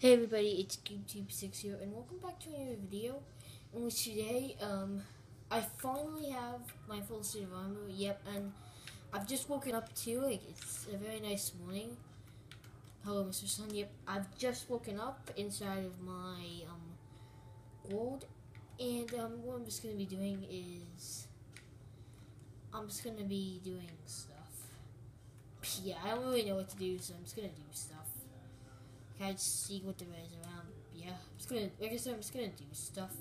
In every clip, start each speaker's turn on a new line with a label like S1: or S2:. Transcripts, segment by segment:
S1: Hey everybody, it's Goobtoob6 here, and welcome back to another video. In which today, um, I finally have my full suit of armor. Yep, and I've just woken up too. Like it's a very nice morning. Hello, Mr. Sun. Yep, I've just woken up inside of my um world, and um, what I'm just gonna be doing is I'm just gonna be doing stuff. Yeah, I don't really know what to do, so I'm just gonna do stuff. I just see what there is around? Yeah, I'm just gonna, like I said, I'm just gonna do stuff.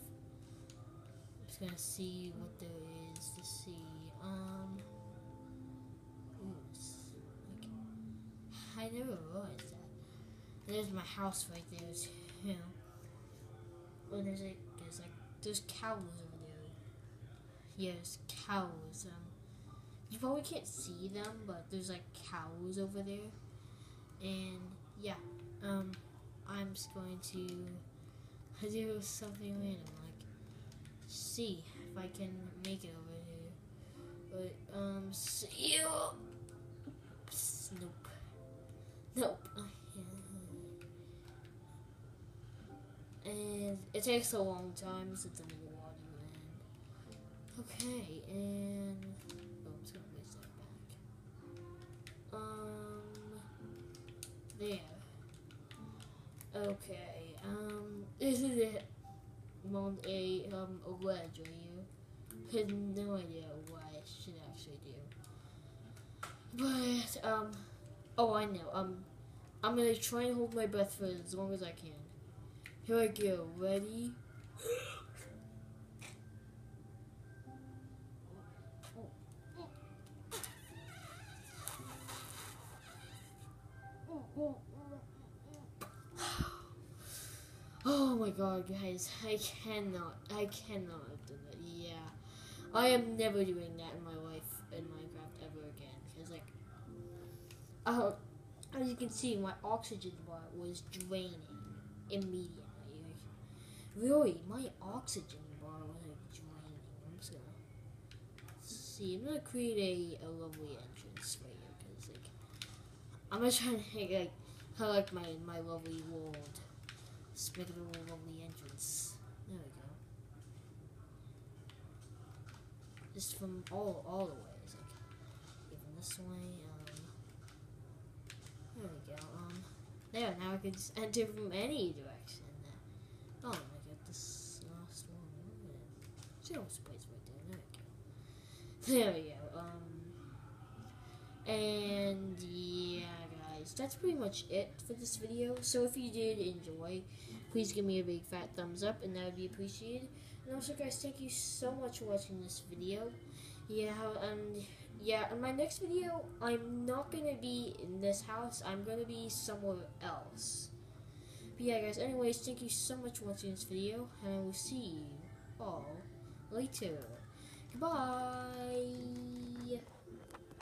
S1: I'm just gonna see what there is to see. Um, I never realized that. There's my house right there, too. Oh, there's like, there's like, there's cows over there. Yeah, there's cows. Um, you probably can't see them, but there's like cows over there. And yeah, um, I'm just going to do something random, like see if I can make it over here. But um, see, Oops, nope, nope. And it takes a long time since I'm in the water. Okay, and oh, I'm just gonna that back. Um, there. Okay, um, this is it. On a, um, a ledge right here. I have no idea what I should actually do. But, um, oh, I know. Um, I'm gonna try and hold my breath for as long as I can. Here I go. Ready? Oh my god, guys, I cannot, I cannot have done that. Yeah, I am never doing that in my life in Minecraft ever again. Because, like, uh, as you can see, my oxygen bar was draining immediately. Like, really, my oxygen bar was like draining. I'm just gonna see. I'm gonna create a, a lovely entrance right here because, like, I'm gonna try to like, kind of like my my lovely world. Just make it a little lovely entrance. There we go. Just from all all the ways, like even this way. Um, there we go. Um, there now I can just enter from any direction. Oh, I got this last one. See how space right there. There we go. There we go. Um, and yeah, guys, that's pretty much it for this video. So if you did enjoy please give me a big fat thumbs up and that would be appreciated. And also guys, thank you so much for watching this video. Yeah, um, and yeah, in my next video, I'm not going to be in this house. I'm going to be somewhere else. But yeah guys, anyways, thank you so much for watching this video. And I will see you all later. Goodbye.